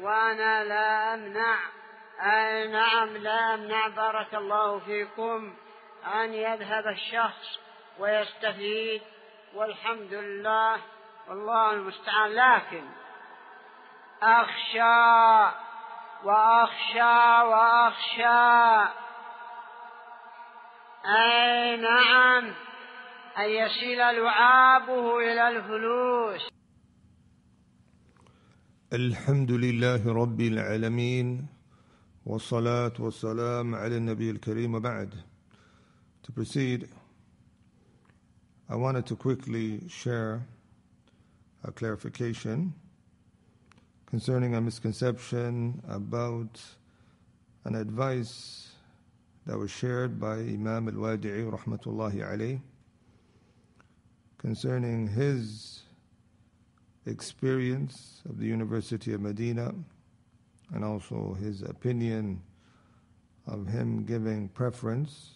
وأنا لا أمنع. أي نعم لا أمنع. بارك الله فيكم. أن يذهب الشخص ويستفيد. والحمد لله. والله المستعان. لكن أخشى وأخشى وأخشى. أي نعم. أن يصل لعابه إلى الفلوس. الحمد لله رب العالمين والصلاة والسلام على النبي الكريم وبعد To proceed, I wanted to quickly share a clarification concerning a misconception about an advice that was shared by Imam al-Wadi'i rahmatullahi alayh concerning his experience of the University of Medina and also his opinion of him giving preference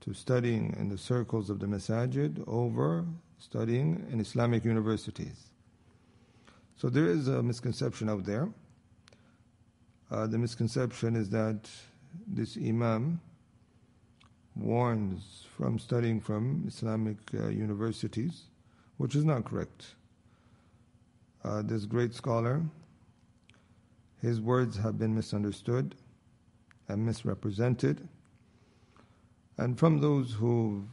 to studying in the circles of the masajid over studying in Islamic universities. So there is a misconception out there. Uh, the misconception is that this Imam warns from studying from Islamic uh, universities, which is not correct. Uh, this great scholar, his words have been misunderstood and misrepresented. And from those who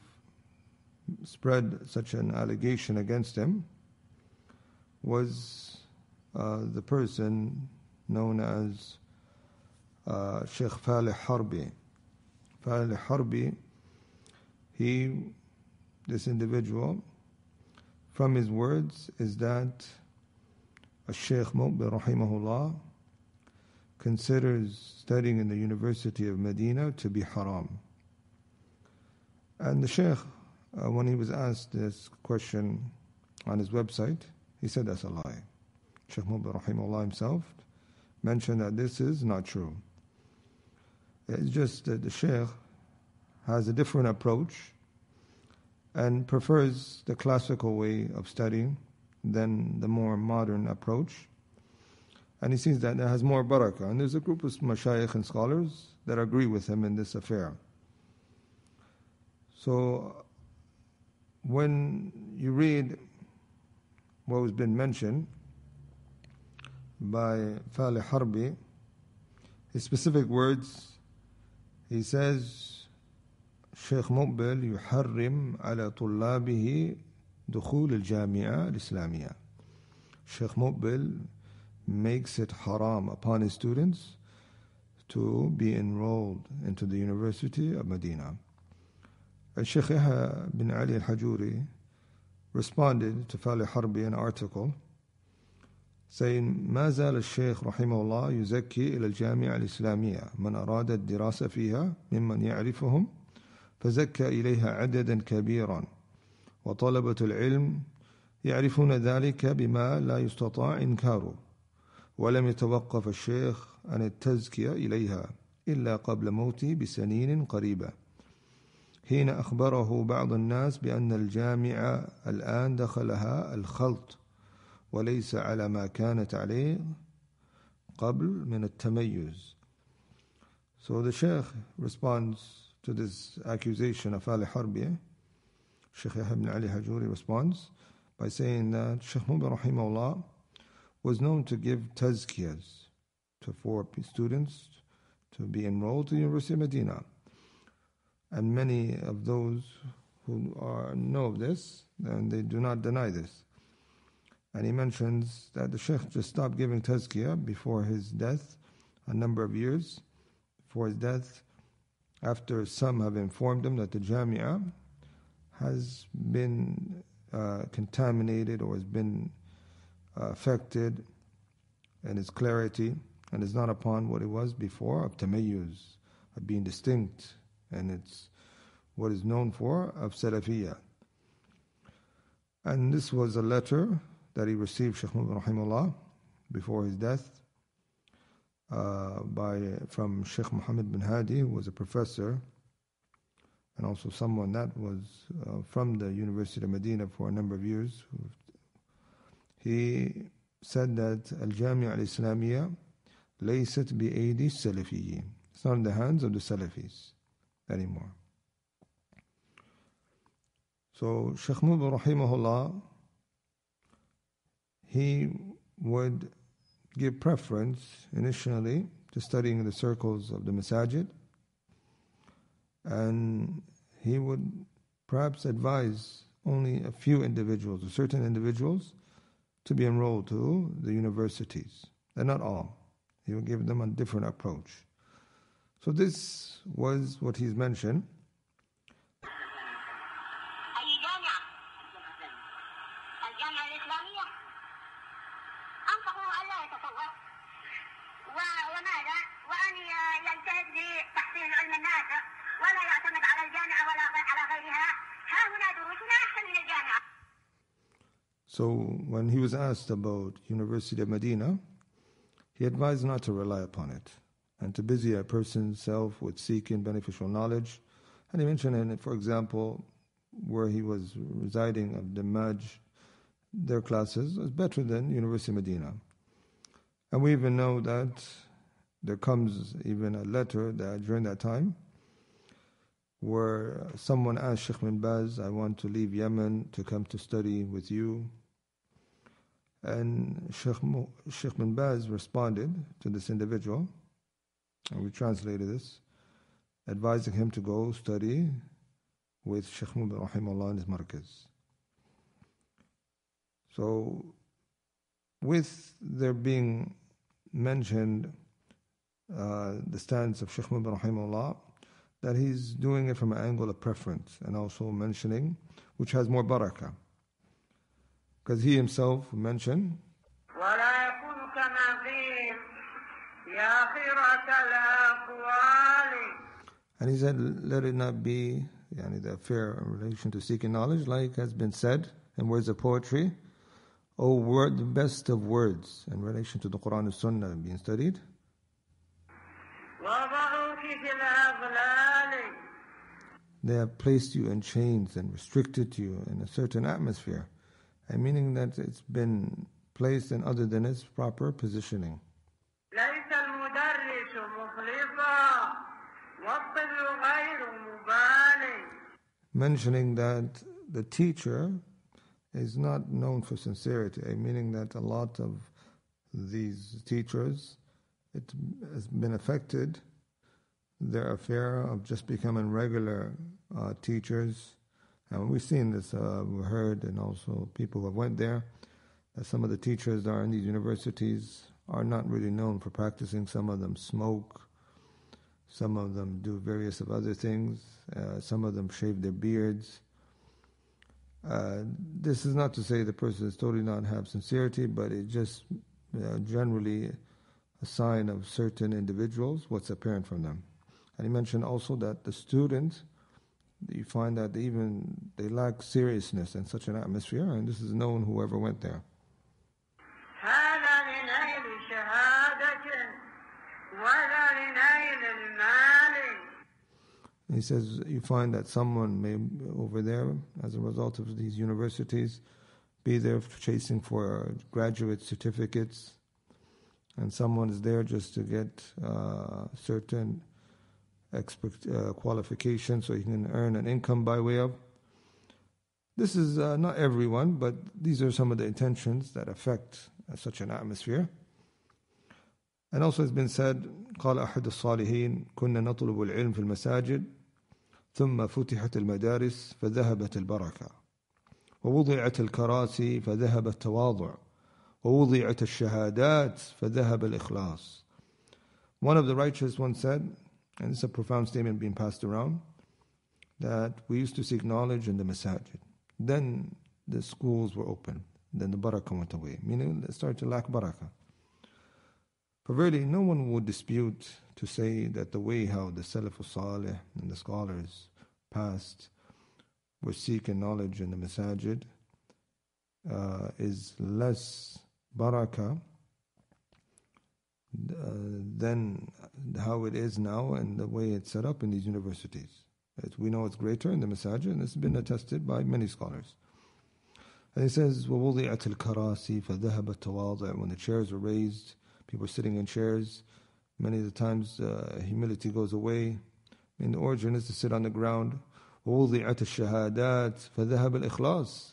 spread such an allegation against him was uh, the person known as uh, Sheikh Falih Harbi. Falih Harbi, he, this individual, from his words is that Sheikh Muqbil rahimahullah considers studying in the University of Medina to be haram. And the Sheikh, uh, when he was asked this question on his website, he said that's a lie. Sheikh Muqbil rahimahullah himself mentioned that this is not true. It's just that the Sheikh has a different approach and prefers the classical way of studying than the more modern approach. And he sees that it has more barakah. And there's a group of mashayikh and scholars that agree with him in this affair. So when you read what has been mentioned by Falih Harbi, his specific words, he says, Sheikh مقبل يحرم على طلابه دخول الجامعة الإسلامية. Sheikh Muqbil makes it haram upon his students to be enrolled into the University of Medina. Sheikh Yahya bin Ali al-Hajuri responded to Falih Harbi an article saying ما زال الشيخ رحمه الله يزكي إلى الجامعة الإسلامية من أراد الدراسة فيها ممن يعرفهم فزكى إليها عددا كبيرا وطلبة العلم يعرفون ذلك بما لا يستطاع إنكاره ولم يتوقف الشيخ عن التزكية إليها إلا قبل موته بسنين قريبة. حين أخبره بعض الناس بأن الجامعة الآن دخلها الخلط وليس على ما كانت عليه قبل من التميز. So the Sheikh responds to this accusation of Ali Harbi Sheikh ibn Ali Hajuri responds by saying that Sheikh Mubarak rahimahullah was known to give tazkiyas to four students to be enrolled to the University of Medina. And many of those who are, know of this, and they do not deny this. And he mentions that the Sheikh just stopped giving tazkiyah before his death, a number of years before his death, after some have informed him that the Jamia has been uh, contaminated or has been uh, affected in its clarity and is not upon what it was before of tamayyuz, of being distinct, and it's what is known for of Salafiyah. And this was a letter that he received, Shaykh Rahimullah, before his death, uh, by from Sheikh Muhammad bin Hadi, who was a professor and also someone that was uh, from the University of Medina for a number of years. He said that Al Jamia Al Islamiyya laysat bi aidi Salafiyyin. It's not in the hands of the Salafis anymore. So Sheikh Muqbil rahimahullah, he would give preference initially to studying the circles of the masajid and he would perhaps advise only a few individuals or certain individuals to be enrolled to the universities. And not all. He would give them a different approach. So this was what he's mentioned asked about University of Medina, he advised not to rely upon it and to busy a person's self with seeking beneficial knowledge. And he mentioned, in, for example, where he was residing of the Maj, their classes was better than University of Medina. And we even know that there comes even a letter that during that time where someone asked Sheikh bin Baz, I want to leave Yemen to come to study with you. And Sheikh, Mo, Sheikh bin Baz responded to this individual, and we translated this, advising him to go study with Sheikh Muqbil rahimahullah in his markaz. So, with there being mentioned uh, the stance of Sheikh Muqbil rahimahullah, that he's doing it from an angle of preference and also mentioning which has more barakah Because he himself mentioned, ولا يكون كما قيل يا خيرة الأقوال and he said, let it not be yani, the affair in relation to seeking knowledge, like has been said in words of poetry, O word, the best of words in relation to the Quran and Sunnah being studied. وضعوك في الأغلال They have placed you in chains and restricted you in a certain atmosphere, and meaning that it's been placed in other than its proper positioning. Mentioning that the teacher is not known for sincerity, eh, meaning that a lot of these teachers, it has been affected their affair of just becoming regular uh, teachers and we've seen this, uh, we heard, and also people have went there, that some of the teachers that are in these universities are not really known for practicing. Some of them smoke, some of them do various of other things. Uh, some of them shave their beards. Uh, this is not to say the person is totally not have sincerity, but it just uh, generally a sign of certain individuals, what's apparent from them. And he mentioned also that the students, you find that they even they lack seriousness in such an atmosphere, and this is known whoever went there. He says you find that someone may over there, as a result of these universities, be there chasing for graduate certificates, and someone is there just to get uh, certain expect, uh, qualifications so he can earn an income by way of. This is uh, not everyone, but these are some of the intentions that affect uh, such an atmosphere. And also it's been said قال أحد الصالحين كنا نطلب العلم في المساجد ثم فتحت المدارس فذهبت البركة ووضعت الكراسي فذهب التواضع ووضعت الشهادات فذهب الإخلاص One of the righteous once said, and is a profound statement being passed around, that we used to seek knowledge in the masajid. Then the schools were open. Then the barakah went away, meaning it started to lack barakah. For really, no one would dispute to say that the way how the Salaf al-Salih and the scholars past were seeking knowledge in the masajid uh, is less barakah than how it is now and the way it's set up in these universities. It, we know it's greater in the masajid, and this has been attested by many scholars. And he says, وَوُضِعَتِ الْكَرَاسِي فَذَهَبَ التَّوَاضِعُ When the chairs were raised, people were sitting in chairs. Many of the times, uh, humility goes away. I mean, the origin is to sit on the ground. وَوُضِعَتِ الشَّهَادَاتِ فَذَهَبَ الْإِخْلَاصِ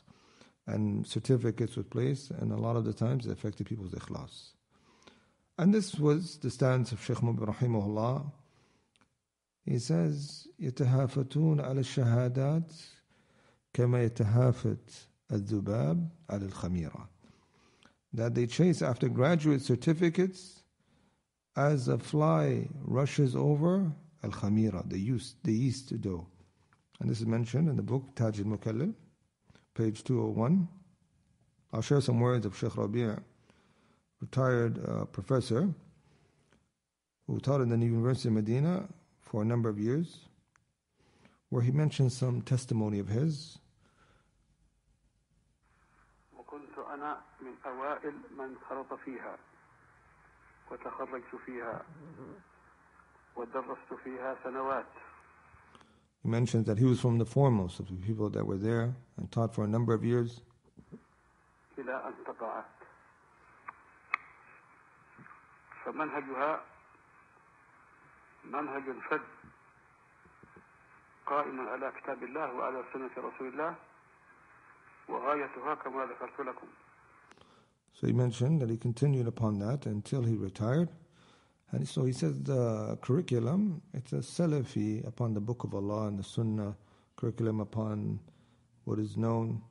And certificates were placed, and a lot of the times it affected people's ikhlas. And this was the stance of Sheikh Muqbil rahimahullah. He says, يتهافتون على الشهادات كما يتهافت الذباب على الخميرة. That they chase after graduate certificates as a fly rushes over al khamira, the yeast, the yeast dough. And this is mentioned in the book Taj al Mukallil, page 201. I'll share some words of Sheikh Rabi'a retired uh, professor who taught in the University of Medina for a number of years, where he mentioned some testimony of his. He mentions that he was from the foremost of the people that were there and taught for a number of years. فمنهجها منهج فذ قائم على كتاب الله وعلى سنة رسول الله وغايتها كما ذكرت لكم So he mentioned that he continued upon that until he retired. And so he says the curriculum, it's a Salafi upon the Book of Allah and the Sunnah, curriculum upon what is known.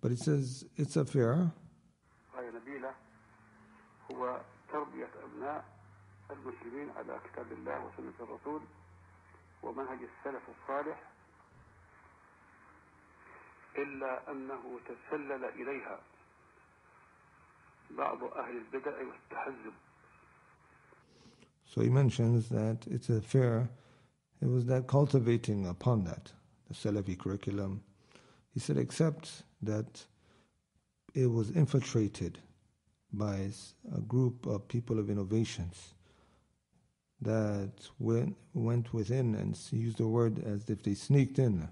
But he says it's a fair, غاية نبيلة هو تربية أبناء المسلمين على كتاب الله وسنة الرسول ومنهج السلف الصالح إلا أنه تسلل إليها بعض أهل البدع والتحزب So he mentions that it's a fair, it was that cultivating upon that, the Salafi curriculum. He said, except that it was infiltrated by s- a group of people of innovations that went, went within and s- used the word as if they sneaked in.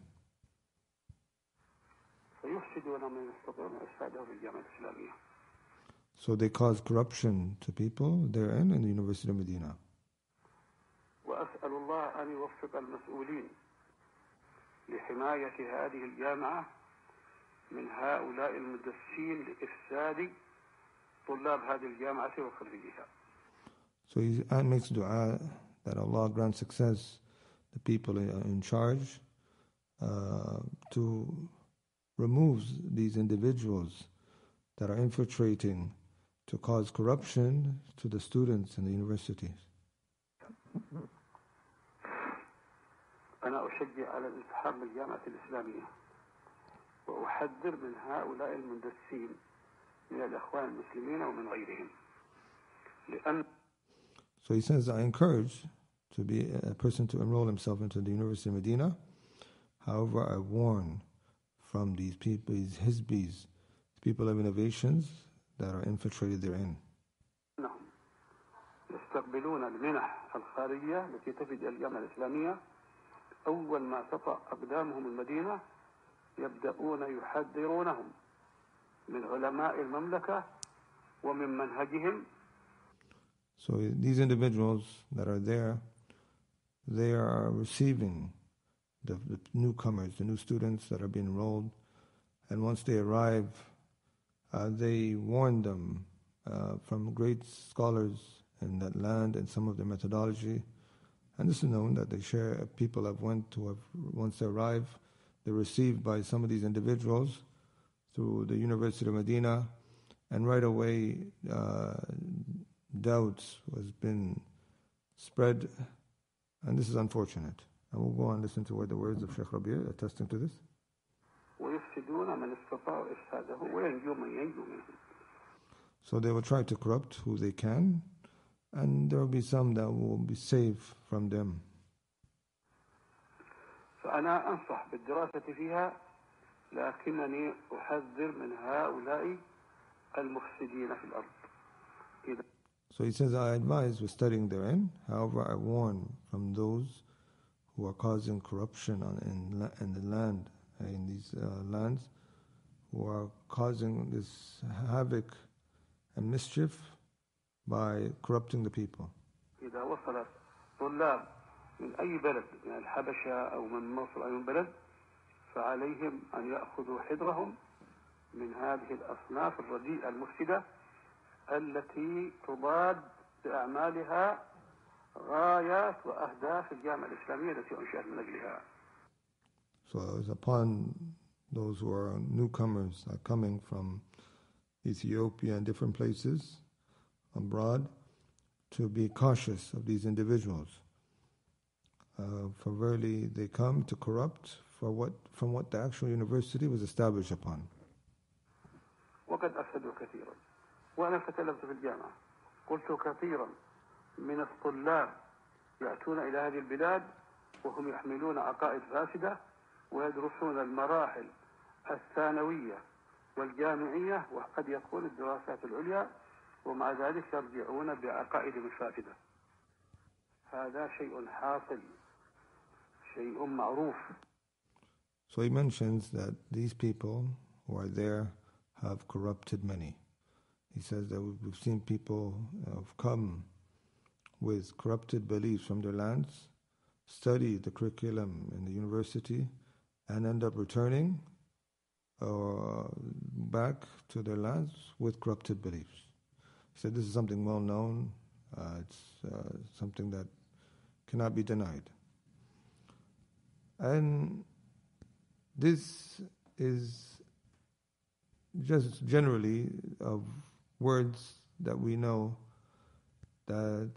فيفسدون من يستطيعون إفساده في الجامعة الإسلامية So they caused corruption to people therein in the University of Medina. وأسأل الله أن يوفق المسؤولين لحماية هذه الجامعة من هؤلاء المدسين لإفساد طلاب هذه الجامعة وخريجها So he uh, makes dua that Allah grant success the people in in charge uh, to remove these individuals that are infiltrating to cause corruption to the students in the universities. أنا أشجع على الالتحام بالجامعة الإسلامية وأحذر من هؤلاء المندسين من الإخوان المسلمين ومن غيرهم لأن So he says, I encourage to be a person to enroll himself into the University of Medina. However, I warn from these people, these Hizbis, people of innovations that are infiltrated therein. أنهم يستقبلون المنح الخارجية التي تفد إلى الجامعة الإسلامية أول ما تطأ أقدامهم المدينة يبدأون يحذرونهم من علماء المملكة ومن منهجهم So these individuals that are there, they are receiving the, the newcomers, the new students that are being enrolled, and once they arrive, uh, they warn them uh, from great scholars in that land and some of their methodology. And this is known that they share. People have went to have once they arrive, they're received by some of these individuals through the University of Medina, and right away. Uh, doubts has been spread, and this is unfortunate. And we'll go on and listen to what the words of Sheikh Rabi' attesting to this. ويفسدون من استطاعوا إفساده وينجو من ينجو منهم So they will try to corrupt who they can, and there will be some that will be safe from them. فأنا أنصح بالدراسة فيها لكنني أحذر من هؤلاء المفسدين في الأرض إذا So he says, I advise with studying therein. However, I warn from those who are causing corruption on, in, la- in the land, uh, in these uh, lands, who are causing this havoc and mischief by corrupting the people. إذا وصل طلاب من أي بلد من الحبشة أو من مصر أو من بلد فعليهم أن يأخذوا حذرهم من هذه الأصناف الرديئة المفسدة التي تضاد بأعمالها غايات وأهداف الجامعة الإسلامية التي أنشأت من أجلها So it's upon those who are newcomers are coming from Ethiopia and different places abroad to be cautious of these individuals. Uh, for verily they come to corrupt for what, from what the actual university was established upon. وقد أفسدوا كثيرا. وأنا تكلمت في الجامعة. قلت كثيرا من الطلاب يأتون إلى هذه البلاد وهم يحملون عقائد فاسدة ويدرسون المراحل الثانوية والجامعية وقد يكون الدراسات العليا ومع ذلك يرجعون بعقائد فاسدة. هذا شيء حاصل شيء معروف. So he mentions that these people who are there have corrupted many. He says that we've seen people have come with corrupted beliefs from their lands, study the curriculum in the university, and end up returning uh, back to their lands with corrupted beliefs. He said this is something well known, uh, it's uh, something that cannot be denied. And this is just generally of words that we know that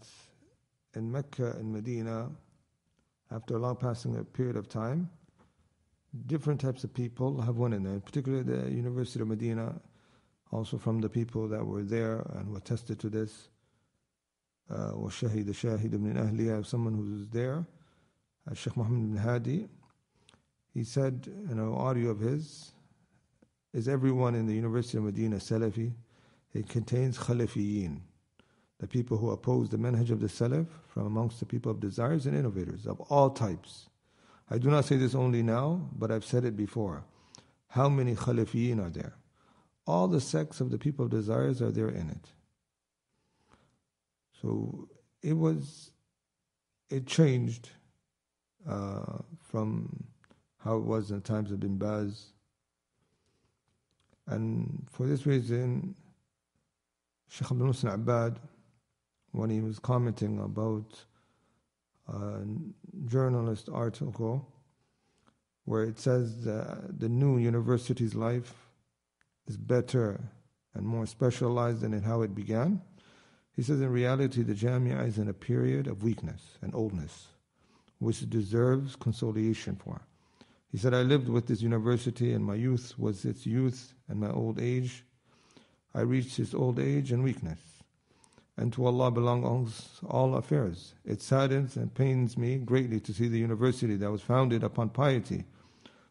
in Mecca and Medina, after a long passing period of time, different types of people have went in there, particularly the University of Medina, also from the people that were there and were tested to this. Uh, was Shahid, Shahid ibn Ahliya, someone who's there, uh, Sheikh Muhammad ibn Hadi, he said in an audio of his, is everyone in the University of Medina Salafi? It contains Khalifiyin, the people who oppose the manhaj of the Salaf from amongst the people of desires and innovators of all types. I do not say this only now, but I've said it before. How many Khalifiyin are there? All the sects of the people of desires are there in it. So it was, it changed uh, from how it was in the times of Bin Baz. And for this reason, Sheikh Abdul Muhsin Abad, when he was commenting about a journalist article where it says the new university's life is better and more specialized than in how it began, he says in reality the Jamia is in a period of weakness and oldness, which deserves consolation for. He said, I lived with this university and my youth was its youth and my old age. I reached its old age and weakness. And to Allah belongs all affairs. It saddens and pains me greatly to see the university that was founded upon piety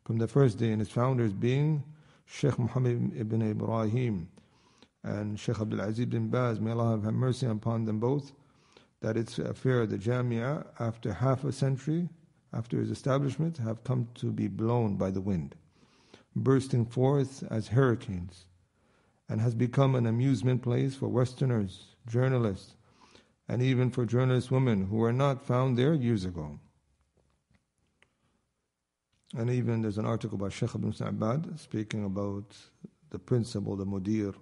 from the first day and its founders being Sheikh Muhammad ibn Ibrahim and Sheikh Abdul Aziz bin Baz, may Allah have mercy upon them both, that its affair, the Jamia, after half a century after its establishment, have come to be blown by the wind, bursting forth as hurricanes, and has become an amusement place for Westerners, journalists, and even for journalist women who were not found there years ago. And even there's an article by Sheikh Ibn Sa'bad speaking about the principal, the mudir,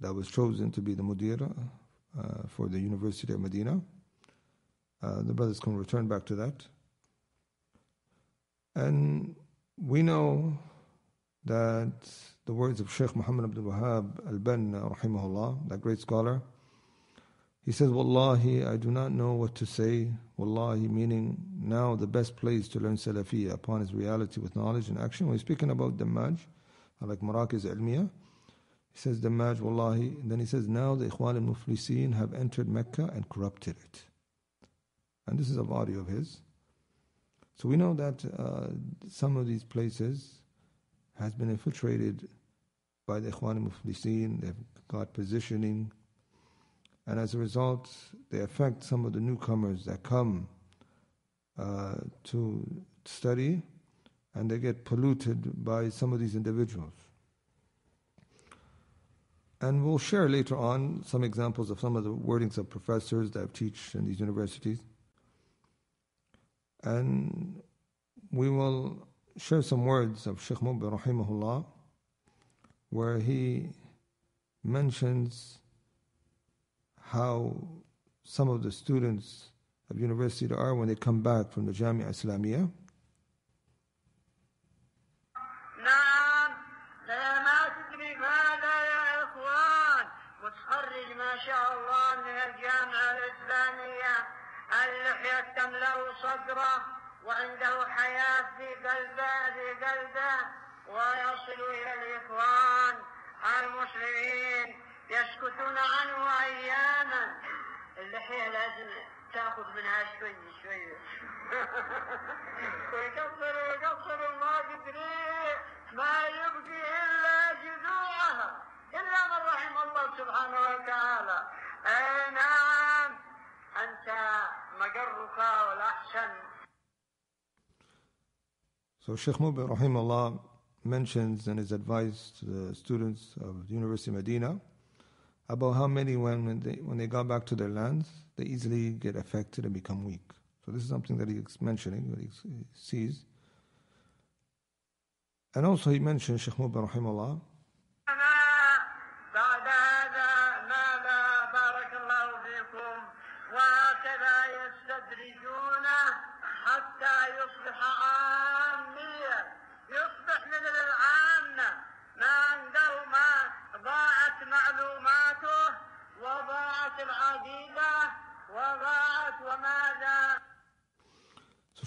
that was chosen to be the mudir uh, for the University of Medina. Uh, the brothers can return back to that. And we know that the words of Sheikh Muhammad Abdul Wahab al Banna, rahimahullah, that great scholar, he says, Wallahi, I do not know what to say. Wallahi, meaning now the best place to learn Salafiyya upon his reality with knowledge and action. When he's speaking about Dammaj, like Marakiz Ilmiya, he says, Dammaj, Wallahi. And then he says, now the Ikhwan al Muflisin have entered Mecca and corrupted it. And this is a audio of his. So we know that uh, some of these places has been infiltrated by the Ikhwan al-Muflisin, they've got positioning, and as a result, they affect some of the newcomers that come uh, to study, and they get polluted by some of these individuals. And we'll share later on some examples of some of the wordings of professors that teach in these universities. And we will share some words of Sheikh Muqbil rahimahullah where he mentions how some of the students of university of are when they come back from the Jamia Islamiyah اللحيه لازم تاخذ منها شوي شوي. ويكسر ويكسر وما تدري ما يبقي إلا جذوعها. إلا من رحم الله سبحانه وتعالى. أي نعم. أنت مقرك والأحسن. So Sheikh Mubil rahimahullah mentions in his advice to the students of the University of Medina about how many when, they when they got back to their lands they easily get affected and become weak. So this is something that he's mentioning, that he sees. And also he mentioned Sheikh Muqbil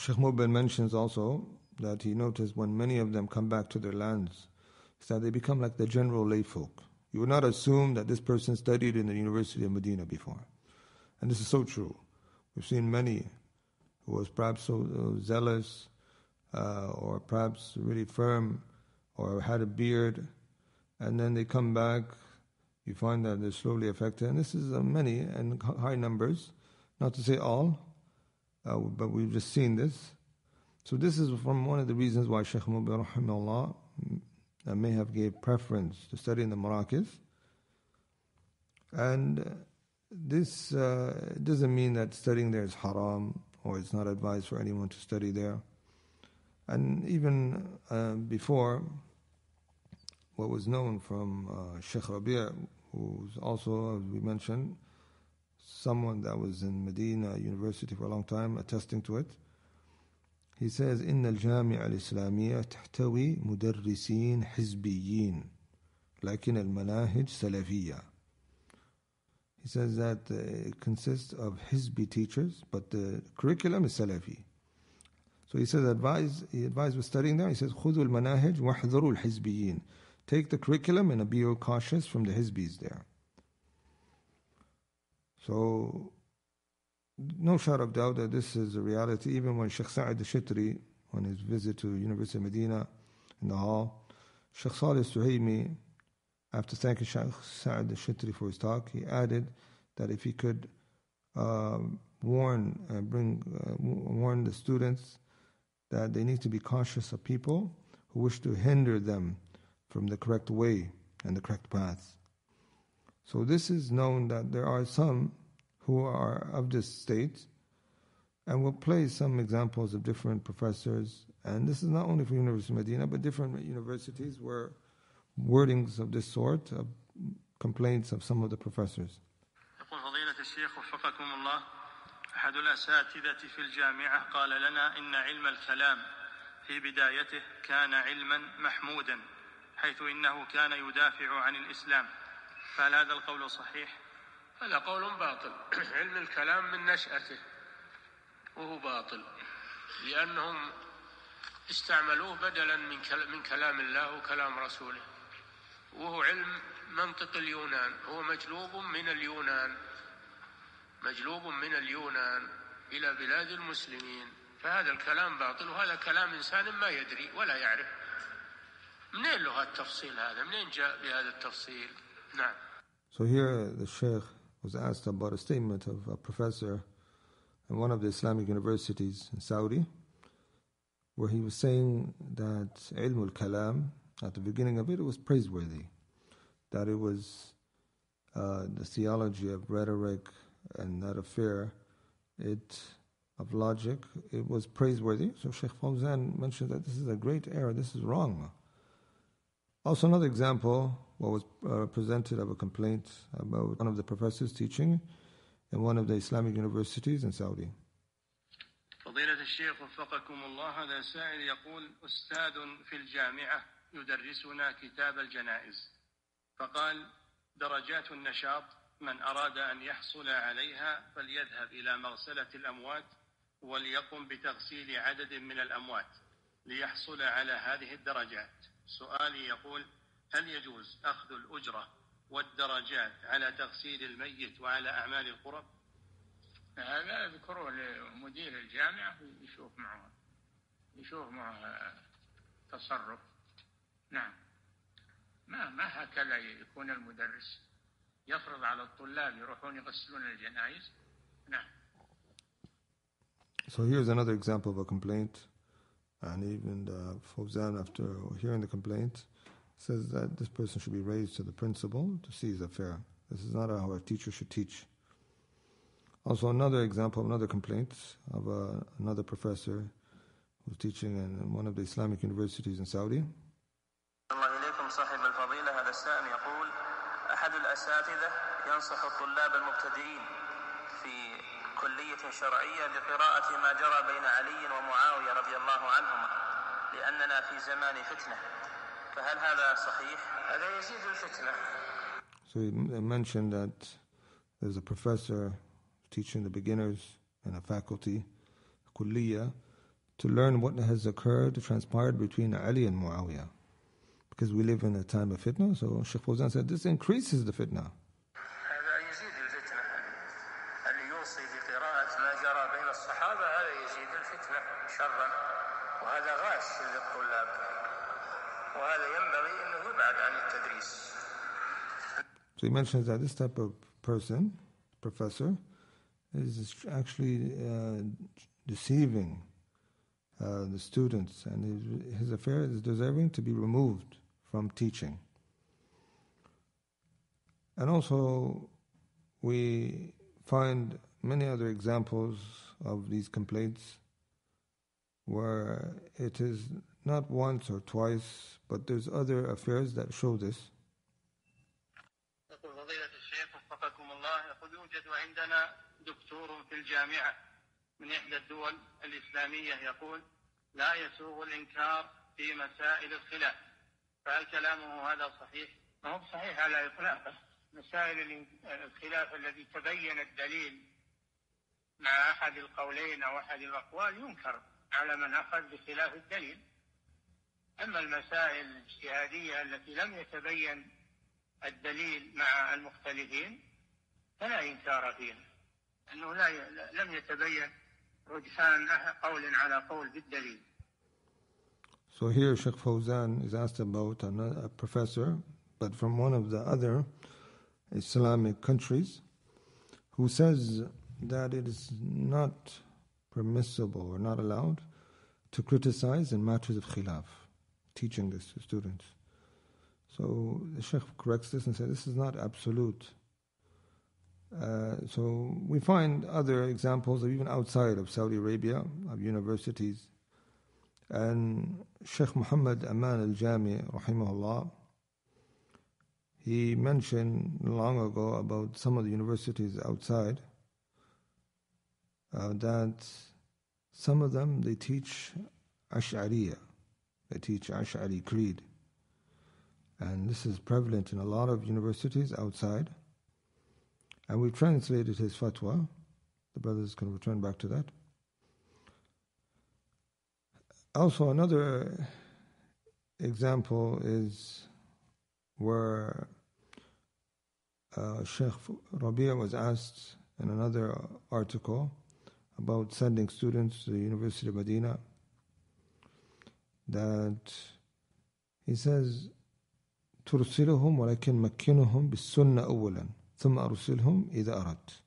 Sheikh Muqbil mentions also that he noticed when many of them come back to their lands, is that they become like the general lay folk. You would not assume that this person studied in the University of Medina before. And this is so true. We've seen many who was perhaps so uh, zealous uh, or perhaps really firm or had a beard, and then they come back, you find that they're slowly affected. And this is uh, many and high numbers, not to say all, uh, but we've just seen this. So this is from one of the reasons why Muqbil rahimahullah uh, may have gave preference to studying the Marakiz. And uh, this uh, doesn't mean that studying there is haram or it's not advised for anyone to study there. And even uh, before, what was known from uh, Sheikh Rabi', who's also, as we mentioned, someone that was in Medina University for a long time, attesting to it. He says, إن الجامعة الإسلامية تحتوي مدرسين حزبيين لكن المناهج سلفية. He says that uh, it consists of Hizbi teachers, but the curriculum is Salafi. So he says, advise, he advised with studying there, he says, خذوا المناهج واحذروا الحزبيين. Take the curriculum and be cautious from the Hizbis there. So, no shadow of doubt that this is a reality. Even when Sheikh Sa'id al-Shitri, on his visit to University of Medina in the hall, Sheikh Salih Suhaimi, after thanking Sheikh Sa'id al-Shitri for his talk, he added that if he could uh, warn, uh, bring, uh, warn the students that they need to be cautious of people who wish to hinder them from the correct way and the correct path. So this is known that there are some who are of this state, and we'll play some examples of different professors. And this is not only for University of Medina, but different universities where wordings of this sort, of complaints of some of the professors. يقول فضيلة الشيخ وفقكم الله أحد الأساتذة في الجامعة قال لنا إن علم الكلام في بدايته كان علما محمودا حيث إنه كان يدافع عن الإسلام فهل هذا القول صحيح؟ هذا قول باطل. علم الكلام من نشأته. وهو باطل. لأنهم استعملوه بدلا من من كلام الله وكلام رسوله. وهو علم منطق اليونان. هو مجلوب من اليونان. مجلوب من اليونان إلى بلاد المسلمين. فهذا الكلام باطل. وهذا كلام إنسان ما يدري ولا يعرف. منين له التفصيل هذا؟ منين جاء بهذا التفصيل؟ So here the Sheikh was asked about a statement of a professor in one of the Islamic universities in Saudi, where he was saying that ilm al-kalam, at the beginning of it, it was praiseworthy, that it was uh, the theology of rhetoric and that affair, it of logic, it was praiseworthy. So Sheikh Fawzan mentioned that this is a great error, this is wrong. Also, another example, what was uh, presented of a complaint about one of the professors teaching in one of the Islamic universities in Saudi. فضيلة الشيخ وفقكم الله هذا سائل يقول أستاذ في الجامعة يدرسنا كتاب الجنائز فقال درجات النشاط من أراد أن يحصل عليها فليذهب إلى مغسلة الأموات وليقم بتغسيل عدد من الأموات ليحصل على هذه الدرجات سؤالي يقول هل يجوز أخذ الأجرة والدرجات على تغسيل الميت وعلى أعمال القرب؟ هذا يذكروه لمدير الجامعة يشوف معه يشوف معه تصرف. نعم. ما ما هكذا يكون المدرس؟ يفرض على الطلاب يروحون يغسلون الجنائز نعم. So here's another example of a complaint. And even the Fawzan, after hearing the complaint, says that this person should be raised to the principal to see his affair. This is not how a teacher should teach. Also, another example, another complaint of a, another professor who's teaching in one of the Islamic universities in Saudi. الله إليكم صاحب الفضيلة هذا السائل يقول أحد الأساتذة ينصح الطلاب المبتدئين في كلية شرعية بقراءة ما جرى بين علي ومعاوية رضي الله عنهما لأننا في زمان فتنة فهل هذا صحيح؟ هذا يزيد الفتنة So he mentioned that there's a professor teaching the beginners in a faculty, kulliyah, to learn what has occurred, transpired between Ali and Muawiyah. Because we live in a time of fitna, so Shaykh Fawzan said this increases the fitna. He mentions that this type of person, professor, is actually uh, deceiving uh, the students, and his, his affair is deserving to be removed from teaching. And also, we find many other examples of these complaints where it is not once or twice, but there's other affairs that show this. عندنا دكتور في الجامعة من إحدى الدول الإسلامية يقول لا يسوغ الإنكار في مسائل الخلاف فهل كلامه هذا صحيح؟ ما هو صحيح على إطلاقه مسائل الخلاف الذي تبين الدليل مع أحد القولين أو أحد الأقوال ينكر على من أخذ بخلاف الدليل أما المسائل الاجتهادية التي لم يتبين الدليل مع المختلفين فلا إنكار فيها أنه لا ي- لم يتبين رجحان أح- قول على قول بالدليل So here Sheikh Fawzan is asked about another, a professor, but from one of the other Islamic countries, who says that it is not permissible or not allowed to criticize in matters of khilaf, teaching this to students. So the Sheikh corrects this and says this is not absolute. Uh, so we find other examples of even outside of Saudi Arabia, of universities and Sheikh Muhammad Aman al Jami, rahimahullah, he mentioned long ago about some of the universities outside uh, that some of them they teach Ash'ariyah, they teach Ash'ari creed. And this is prevalent in a lot of universities outside. And we've translated his fatwa. The brothers can return back to that. Also, another example is where uh, Sheikh Rabia was asked in another article about sending students to the University of Medina that he says ترسلهم ولكن مكنهم بالسنة أولا ثم أرسلهم إذا أردت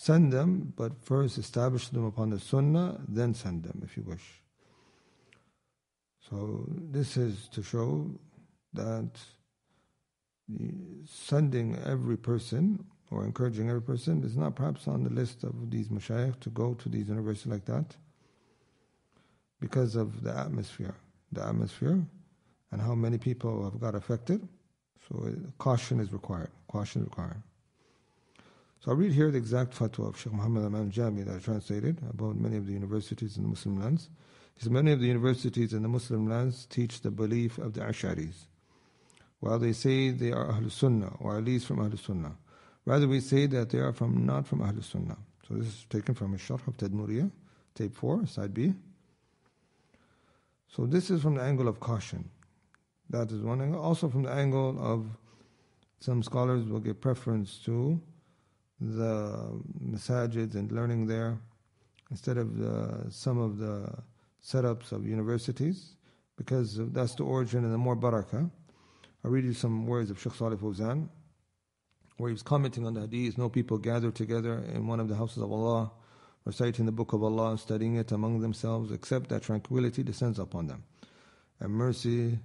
Send them, but first establish them upon the Sunnah, then send them if you wish. So this is to show that sending every person or encouraging every person is not perhaps on the list of these mashayikh to go to these universities like that because of the atmosphere. The atmosphere and how many people have got affected. So caution is required. Caution required. So I'll read here the exact fatwa of Sheikh Muhammad Aman Jami that I translated about many of the universities in the Muslim lands. He said, Many of the universities in the Muslim lands teach the belief of the Ash'aris. While they say they are Ahlul Sunnah, or at least from Ahlul Sunnah. Rather, we say that they are from not from Ahlul Sunnah. So this is taken from a Sharh of Tadmuriyah, tape 4, side B. So this is from the angle of caution. That is one angle. Also from the angle of some scholars will give preference to the masajids and learning there instead of the, some of the setups of universities because that's the origin and the more barakah. I'll read you some words of Sheikh Salih Fawzan where he was commenting on the hadith, no people gather together in one of the houses of Allah, reciting the book of Allah and studying it among themselves, except that tranquility descends upon them. And mercy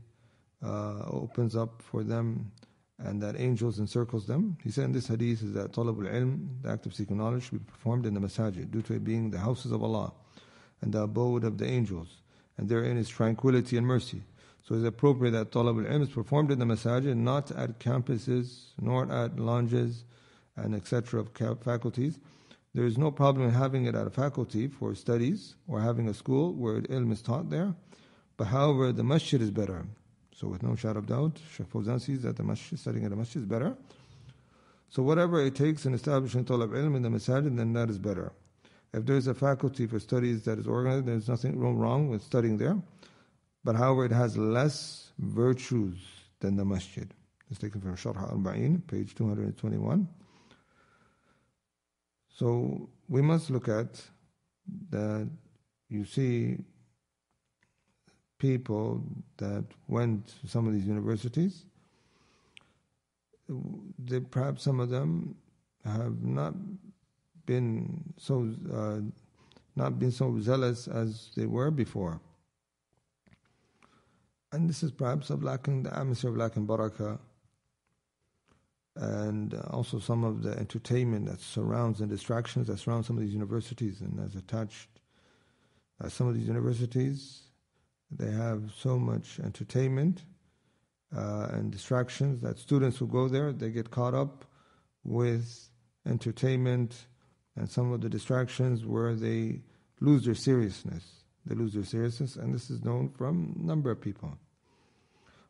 uh, opens up for them and that angels encircles them. He said in this hadith is that talabul ilm, the act of seeking knowledge, should be performed in the masajid due to it being the houses of Allah and the abode of the angels, and therein is tranquility and mercy. So it's appropriate that talabul ilm is performed in the masajid, not at campuses, nor at lounges, and etc. of faculties. There is no problem in having it at a faculty for studies or having a school where ilm is taught there. But however, the masjid is better. So with no shadow of doubt, Sheikh Fawzan sees that the masjid, studying at the masjid is better. So whatever it takes in establishing talab ilm in the masjid, then that is better. If there is a faculty for studies that is organized, there is nothing wrong with studying there. But however, it has less virtues than the masjid. It's taken from Sharh al-Arba'in, page 221. So we must look at that you see people that went to some of these universities, they, perhaps some of them have not been so uh, not been so zealous as they were before. And this is perhaps of lacking the atmosphere of lacking barakah and also some of the entertainment that surrounds and distractions that surround some of these universities and as attached uh, some of these universities they have so much entertainment uh, and distractions that students who go there, they get caught up with entertainment and some of the distractions where they lose their seriousness. They lose their seriousness, and this is known from a number of people.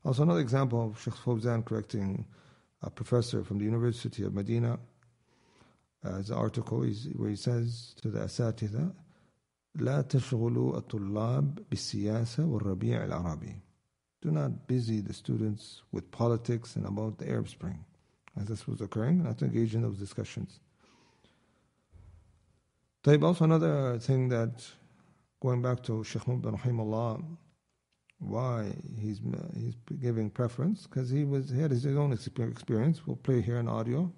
Also, another example of Sheikh Fawzan correcting a professor from the University of Medina, uh, an article where he says to the Asatidha, لا تشغلوا الطلاب بالسياسة والربيع العربي. Do not busy the students with politics and about the Arab Spring, as this was occurring, not to engage in those discussions. طيب also another thing that going back to Sheikh Muqbil Rahimullah, why he's he's giving preference because he was he had his own experience. We'll play here an audio.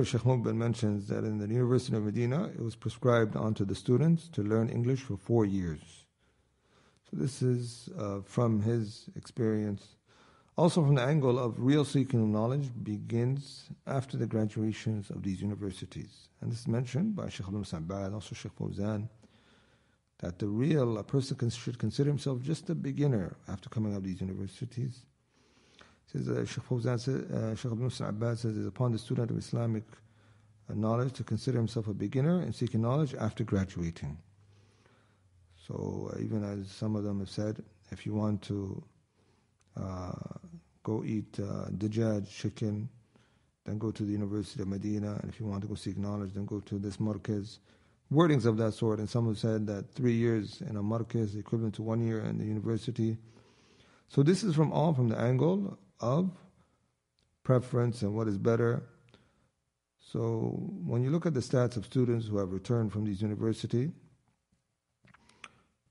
Here Sheikh Muqbil mentions that in the University of Medina, it was prescribed onto the students to learn English for four years. So this is uh, from his experience. Also from the angle of real seeking of knowledge begins after the graduations of these universities. And this is mentioned by Sheikh Abdul Sa'bad, also Sheikh Fawzan, that the real, a person should consider himself just a beginner after coming out of these universities says uh, Sheikh Fawzan says, uh, Sheikh Musa Abbas says, it is upon the student of Islamic knowledge to consider himself a beginner in seeking knowledge after graduating. So uh, even as some of them have said, if you want to uh, go eat uh, dajjaj, chicken, then go to the University of Medina. And if you want to go seek knowledge, then go to this markaz. wordings of that sort, and some have said that three years in a markaz is equivalent to one year in the university. So this is from all from the angle of preference and what is better. So when you look at the stats of students who have returned from these universities,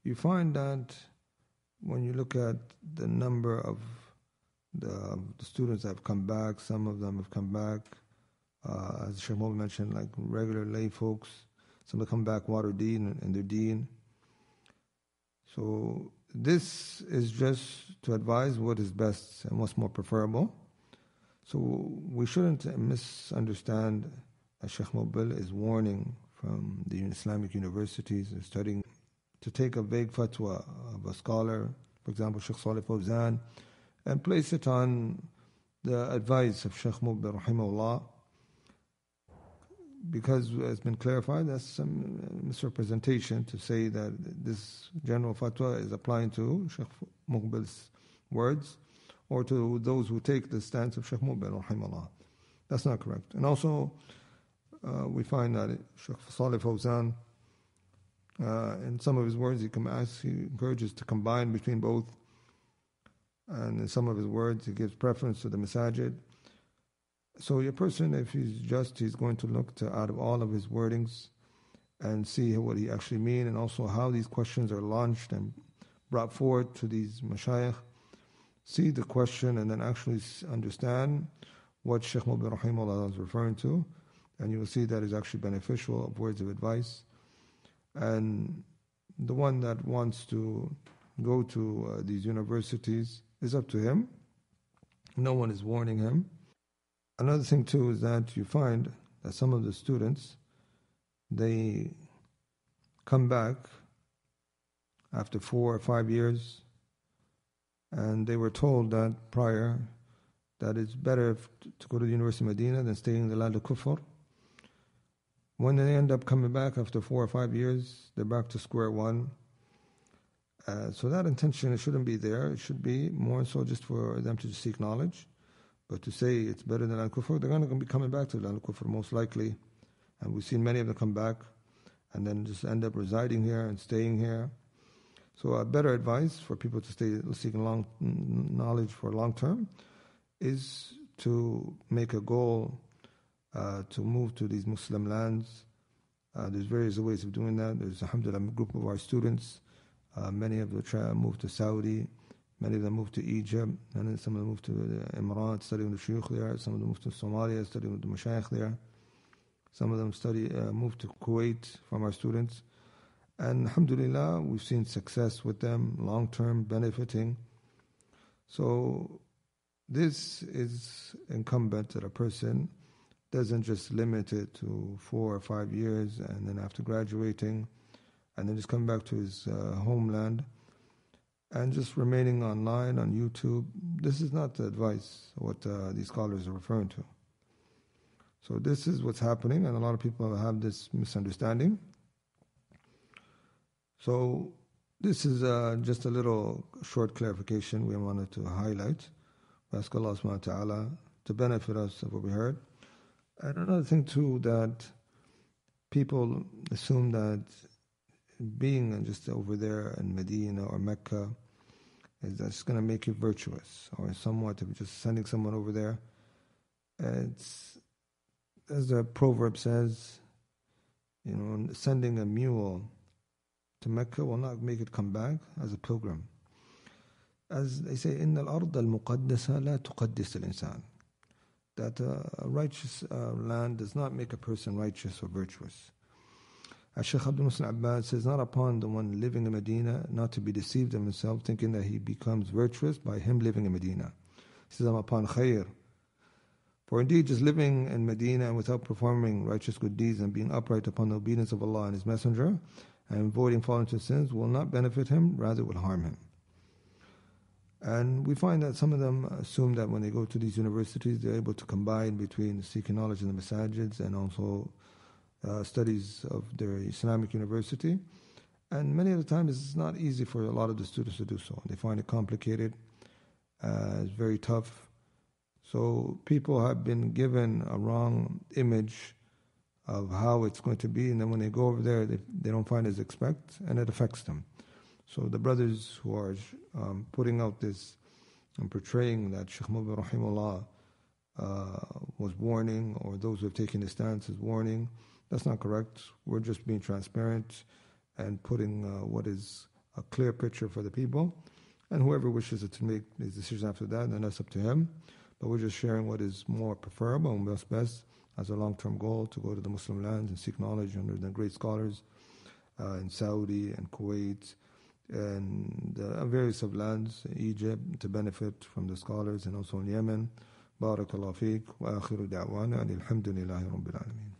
you find that when you look at the number of the, the students that have come back, some of them have come back, uh, as Sheikh mentioned, like regular lay folks. Some have come back water deen and their deen. So this is just to advise what is best and what's more preferable. So we shouldn't misunderstand that Sheikh Muqbil is warning from the Islamic universities and studying to take a vague fatwa of a scholar, for example, Sheikh Salih Fawzan, and place it on the advice of Sheikh Muqbil rahimahullah because it's been clarified that's some misrepresentation to say that this general fatwa is applying to Sheikh Muqbil's words or to those who take the stance of Sheikh Muqbil rahimahullah. That's not correct. And also uh, we find that Sheikh Salih Fawzan uh, in some of his words he, asks, he encourages to combine between both and in some of his words he gives preference to the masajid so a person, if he's just, he's going to look to out of all of his wordings and see what he actually mean, and also how these questions are launched and brought forward to these mashayikh. See the question and then actually understand what Sheikh Muqbil Rahimullah is referring to, and you will see that is actually beneficial of words of advice. And the one that wants to go to uh, these universities is up to him. No one is warning him. Another thing too is that you find that some of the students they come back after four or five years and they were told that prior that it's better to go to the University of Medina than staying in the land of Kufr. When they end up coming back after four or five years, they're back to square one. Uh, so that intention shouldn't be there. It should be more so just for them to seek knowledge. But to say it's better than Al Kufr, they're going to be coming back to Al Kufr most likely. And we've seen many of them come back and then just end up residing here and staying here. So, a better advice for people to stay seeking long knowledge for long term is to make a goal uh, to move to these Muslim lands. Uh, there's various ways of doing that. There's, alhamdulillah, a group of our students, uh, many of them moved to Saudi, Many of them moved to Egypt, and then some of them moved to the Emirates, studying with the Shuyukh there. Some of them moved to Somalia, studying with the Mashayikh there. Some of them study, uh, moved to Kuwait from our students. And alhamdulillah, we've seen success with them, long term, benefiting. So, this is incumbent that a person doesn't just limit it to four or five years and then after graduating and then just come back to his uh, homeland and just remaining online on YouTube. This is not the advice, what uh, these scholars are referring to. So, this is what's happening, and a lot of people have this misunderstanding. So, this is uh, just a little short clarification we wanted to highlight. We ask Allah subhanahu wa ta'ala to benefit us of what we heard. And another thing, too, that people assume that being just over there in Medina or Mecca is that's going to make you virtuous, or somewhat of just sending someone over there. It's as the proverb says, you know, sending a mule to Mecca will not make it come back as a pilgrim. As they say, إن الأرض المقدسة لا تقدس الإنسان. That a righteous uh, land does not make a person righteous or virtuous. As Shaykh Abdul Muslim says, not upon the one living in Medina not to be deceived in himself, thinking that he becomes virtuous by him living in Medina. He says, I'm upon khair. For indeed, just living in Medina and without performing righteous good deeds and being upright upon the obedience of Allah and His Messenger and avoiding falling into sins will not benefit him, rather will harm him. And we find that some of them assume that when they go to these universities, they're able to combine between seeking knowledge in the masajids and also uh, studies of their Islamic university. And many of the times it's not easy for a lot of the students to do so. They find it complicated, uh, it's very tough. So people have been given a wrong image of how it's going to be, and then when they go over there, they, they don't find as expect, and it affects them. So the brothers who are um, putting out this and portraying that Sheikh Muqbil Rahimullah uh, was warning, or those who have taken the stance as warning, that's not correct. We're just being transparent and putting uh, what is a clear picture for the people. And whoever wishes to make his decision after that, then that's up to him. But we're just sharing what is more preferable and what's best as a long-term goal to go to the Muslim lands and seek knowledge under the great scholars uh, in Saudi and Kuwait and uh, various of lands, Egypt, to benefit from the scholars and also in Yemen. بارك الله فيك وآخر دعوانا أن الحمد لله رب العالمين